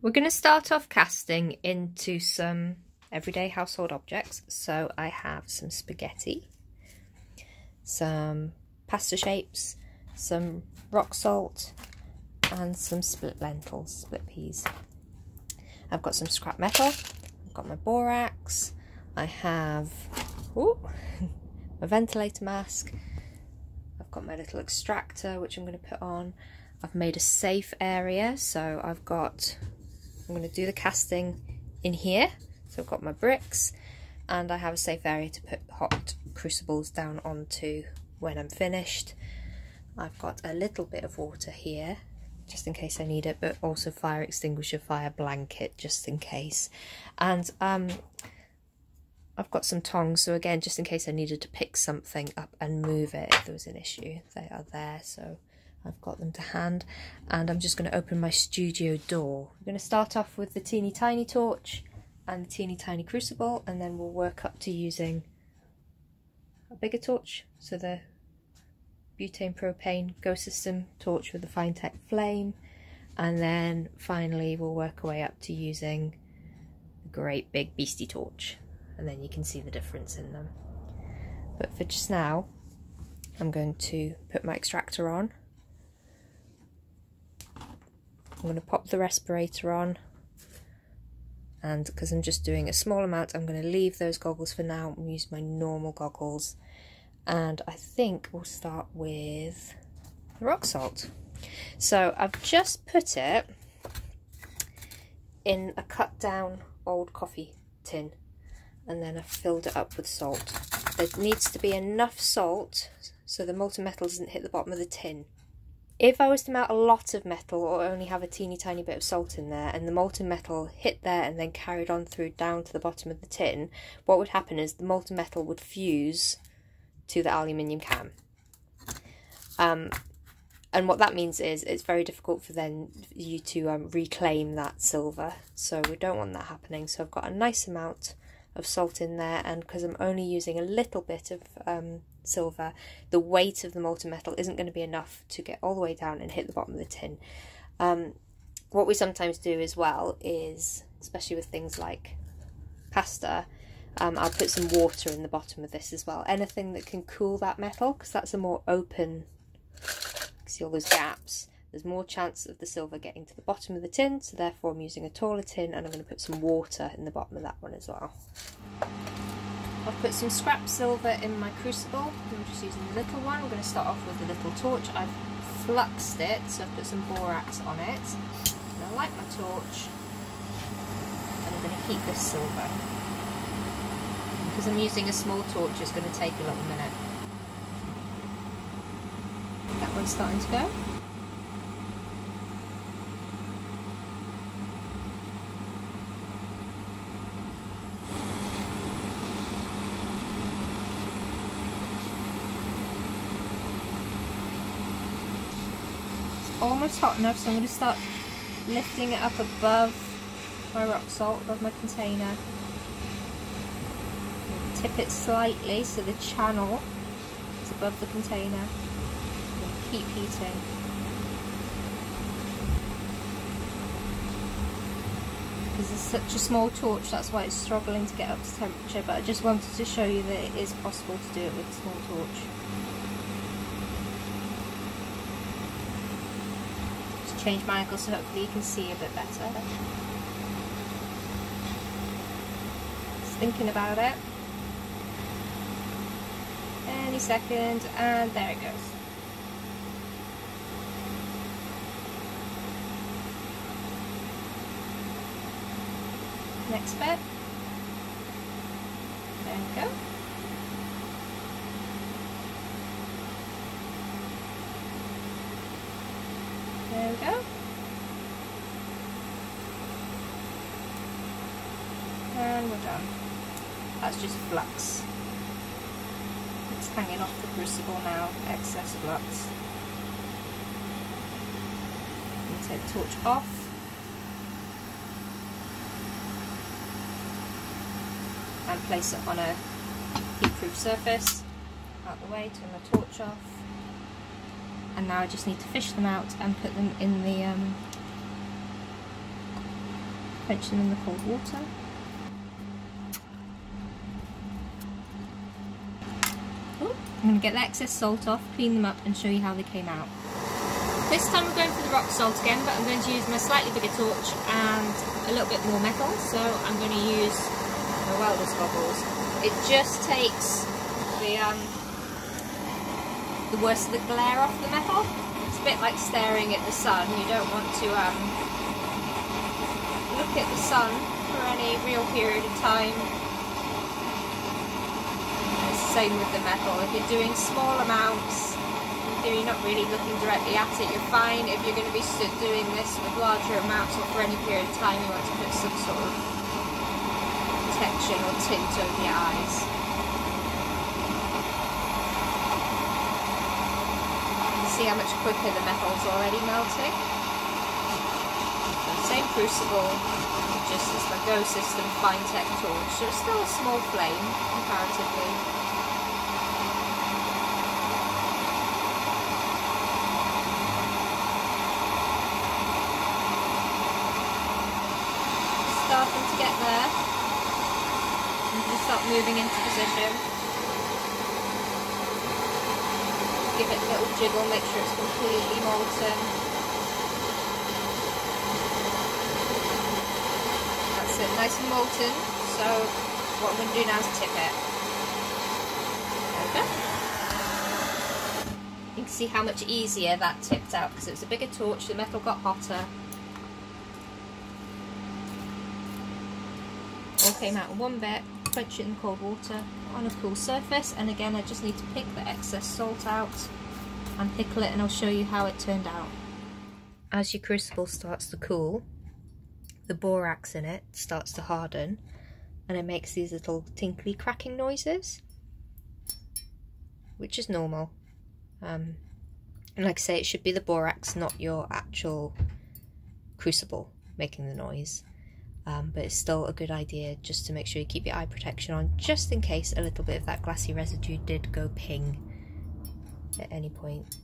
We're going to start off casting into some everyday household objects. So I have some spaghetti, some pasta shapes, some rock salt, and some split lentils, split peas. I've got some scrap metal, I've got my borax, I have ooh, my ventilator mask, I've got my little extractor which I'm going to put on. I've made a safe area, so I've got I'm going to do the casting in here. So I've got my bricks and I have a safe area to put hot crucibles down onto when I'm finished. I've got a little bit of water here just in case I need it, but also fire extinguisher, fire blanket just in case. And um, I've got some tongs, so again, just in case I needed to pick something up and move it if there was an issue, they are there. So I've got them to hand and I'm just going to open my studio door. I'm going to start off with the teeny tiny torch and the teeny tiny crucible and then we'll work up to using a bigger torch, so the butane propane go system torch with the fine tech flame and then finally we'll work our way up to using a great big beastie torch and then you can see the difference in them. But for just now I'm going to put my extractor on I'm going to pop the respirator on and because I'm just doing a small amount I'm going to leave those goggles for now and use my normal goggles and I think we'll start with the rock salt. So I've just put it in a cut down old coffee tin and then I've filled it up with salt. There needs to be enough salt so the molten metal doesn't hit the bottom of the tin. If I was to melt a lot of metal or only have a teeny tiny bit of salt in there and the molten metal hit there and then carried on through down to the bottom of the tin, what would happen is the molten metal would fuse to the aluminium can. Um, and what that means is it's very difficult for then you to um, reclaim that silver. So we don't want that happening. So I've got a nice amount of salt in there and because I'm only using a little bit of um, silver, the weight of the molten metal isn't going to be enough to get all the way down and hit the bottom of the tin. Um, what we sometimes do as well is, especially with things like pasta, um, I'll put some water in the bottom of this as well. Anything that can cool that metal, because that's a more open, see all those gaps, there's more chance of the silver getting to the bottom of the tin, so therefore I'm using a taller tin and I'm going to put some water in the bottom of that one as well. I've put some scrap silver in my crucible. I'm just using the little one. I'm going to start off with the little torch. I've fluxed it, so I've put some borax on it. I light my torch. And I'm going to heat this silver. Because I'm using a small torch, it's going to take a little minute. That one's starting to go. Almost hot enough so I'm going to start lifting it up above my rock salt, above my container. Tip it slightly so the channel is above the container. Keep heating. Because it's such a small torch, that's why it's struggling to get up to temperature, but I just wanted to show you that it is possible to do it with a small torch. Change my angle so hopefully you can see a bit better. Just thinking about it. Any second, and there it goes. Next bit. There we go. There we go. And we're done. That's just flux. It's hanging off the crucible now, excess flux. take the torch off. And place it on a heat-proof surface. Out the way, turn the torch off and now I just need to fish them out and put them in the um, quench them in the cold water. I'm going to get the excess salt off, clean them up and show you how they came out. This time I'm going for the rock salt again, but I'm going to use my slightly bigger torch and a little bit more metal, so I'm going to use my welder's goggles. It just takes the um, the worst of the glare off the metal. It's a bit like staring at the sun. You don't want to um, look at the sun for any real period of time. Same with the metal. If you're doing small amounts, you're not really looking directly at it, you're fine. If you're going to be doing this with larger amounts or for any period of time, you want to put some sort of protection or tint over your eyes. See how much quicker the metal's already melting? Same crucible, just as my Go System Fine Tech torch, so it's still a small flame comparatively. Starting to get there. Going to start moving into position. Give it a little jiggle, make sure it's completely molten. That's it, nice and molten. So what I'm going to do now is tip it. You can see how much easier that tipped out because it was a bigger torch, the metal got hotter. Came out in one bit, quench it in cold water on a cool surface and again I just need to pick the excess salt out and pickle it and I'll show you how it turned out. As your crucible starts to cool, the borax in it starts to harden and it makes these little tinkly cracking noises which is normal. Um, and like I say, it should be the borax, not your actual crucible making the noise um, but it's still a good idea just to make sure you keep your eye protection on just in case a little bit of that glassy residue did go ping at any point.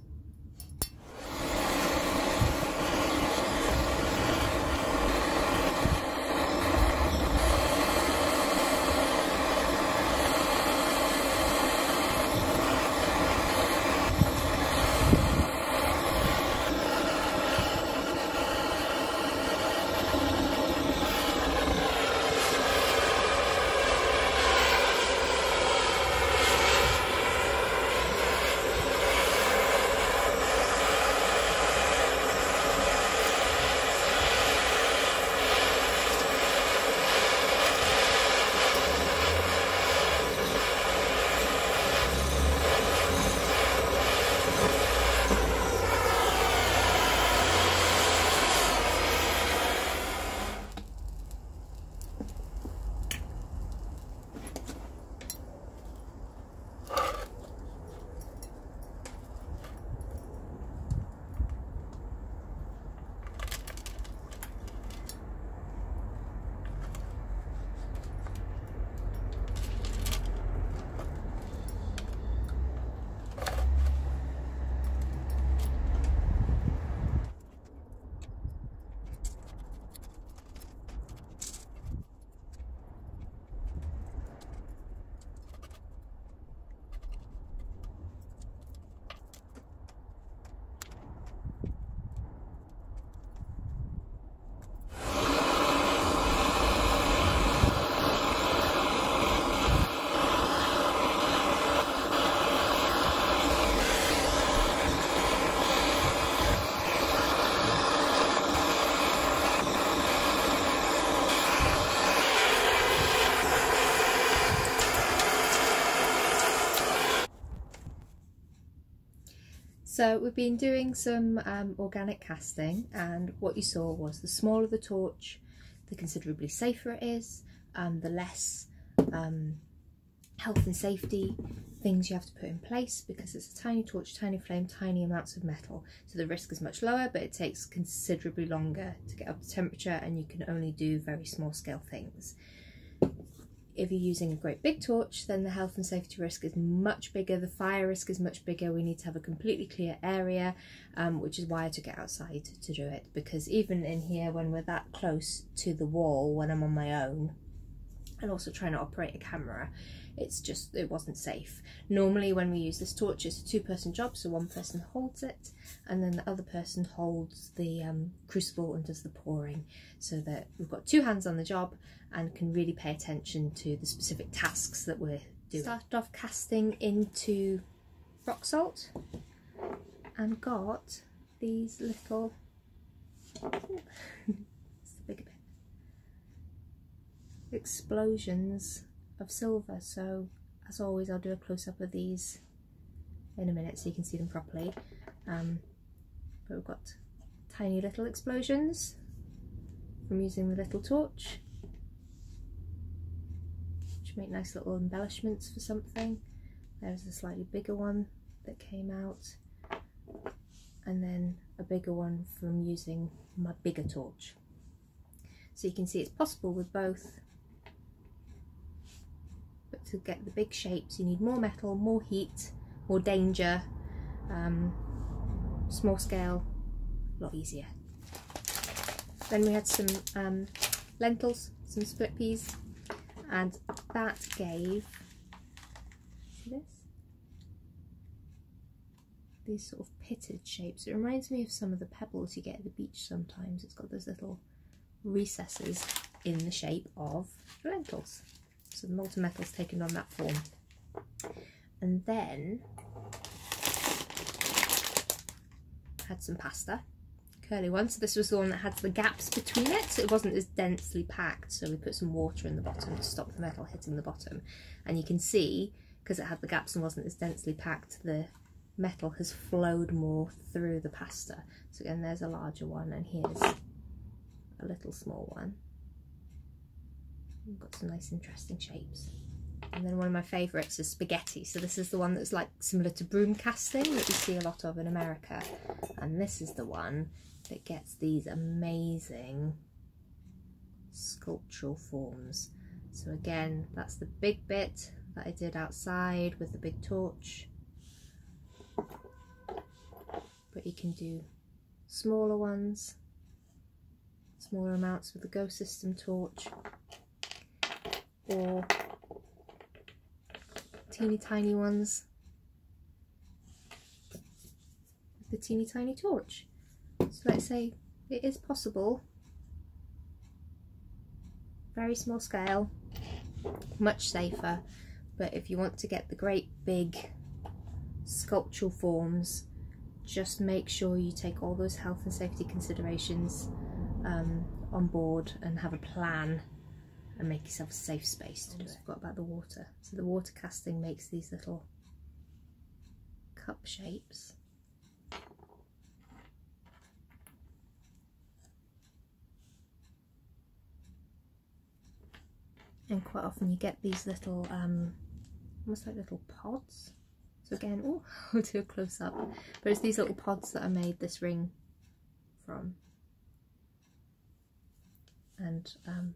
So we've been doing some um, organic casting and what you saw was the smaller the torch, the considerably safer it is, and the less um, health and safety things you have to put in place because it's a tiny torch, tiny flame, tiny amounts of metal. So the risk is much lower, but it takes considerably longer to get up to temperature and you can only do very small scale things. If you're using a great big torch, then the health and safety risk is much bigger, the fire risk is much bigger. We need to have a completely clear area, um, which is why I took it outside to do it. Because even in here, when we're that close to the wall, when I'm on my own, and also trying to operate a camera, it's just, it wasn't safe. Normally when we use this torch, it's a two person job, so one person holds it and then the other person holds the um, crucible and does the pouring so that we've got two hands on the job and can really pay attention to the specific tasks that we're doing. Started off casting into rock salt and got these little, explosions of silver. So as always I'll do a close-up of these in a minute so you can see them properly. Um, but we've got tiny little explosions from using the little torch which make nice little embellishments for something. There's a slightly bigger one that came out and then a bigger one from using my bigger torch. So you can see it's possible with both to get the big shapes you need more metal, more heat, more danger, um, small scale, a lot easier. Then we had some um, lentils, some split peas, and that gave, see this? These sort of pitted shapes. It reminds me of some of the pebbles you get at the beach sometimes. It's got those little recesses in the shape of lentils. So the molten metal's taken on that form. And then had some pasta, curly one. So this was the one that had the gaps between it, so it wasn't as densely packed. So we put some water in the bottom to stop the metal hitting the bottom. And you can see, because it had the gaps and wasn't as densely packed, the metal has flowed more through the pasta. So again, there's a larger one and here's a little small one. We've got some nice interesting shapes. And then one of my favourites is spaghetti. So this is the one that's like similar to broom casting that you see a lot of in America. And this is the one that gets these amazing sculptural forms. So again, that's the big bit that I did outside with the big torch. But you can do smaller ones, smaller amounts with the Go System torch or teeny tiny ones. With the teeny tiny torch. So let's say it is possible, very small scale, much safer, but if you want to get the great big sculptural forms, just make sure you take all those health and safety considerations um, on board and have a plan and make yourself a safe space to do it. Forgot about the water. So the water casting makes these little cup shapes. And quite often you get these little, um, almost like little pods. So again, oh, I'll do a close up. But it's these little pods that I made this ring from. And um,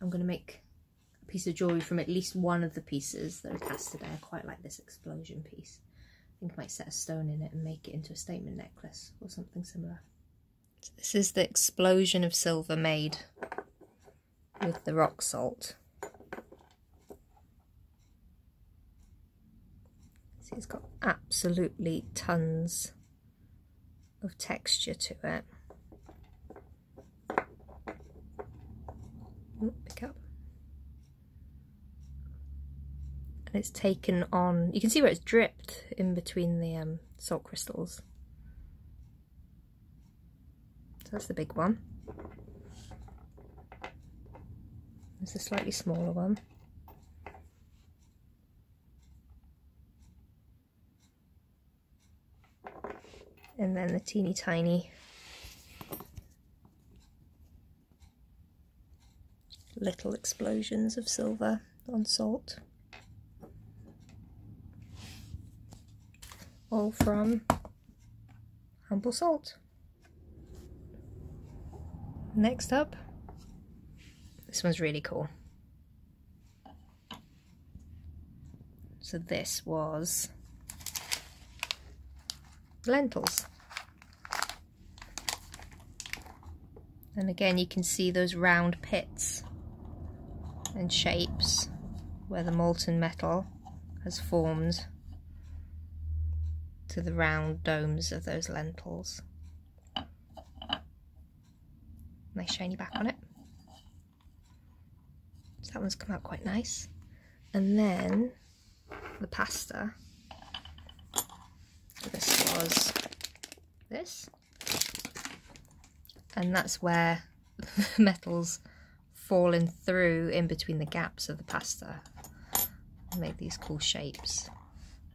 I'm going to make a piece of jewellery from at least one of the pieces that are cast today. I quite like this explosion piece. I think I might set a stone in it and make it into a statement necklace or something similar. So this is the explosion of silver made with the rock salt. See, it's got absolutely tons of texture to it. Pick up. And it's taken on, you can see where it's dripped in between the um, salt crystals. So that's the big one. There's a slightly smaller one. And then the teeny tiny little explosions of silver on salt. All from Humble Salt. Next up, this one's really cool. So this was lentils. And again, you can see those round pits and shapes where the molten metal has formed to the round domes of those lentils. Nice shiny back on it. So that one's come out quite nice. And then the pasta. This was this. And that's where the metals fallen through in between the gaps of the pasta make these cool shapes.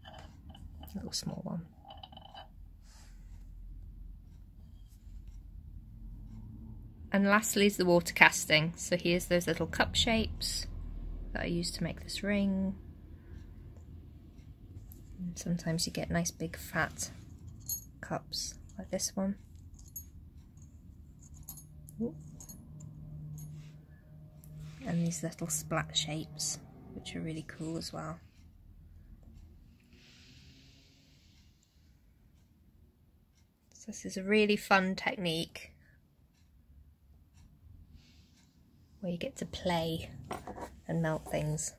A little small one. And lastly is the water casting. So here's those little cup shapes that I used to make this ring. And sometimes you get nice big fat cups like this one. Ooh. And these little splat shapes, which are really cool as well. So this is a really fun technique where you get to play and melt things.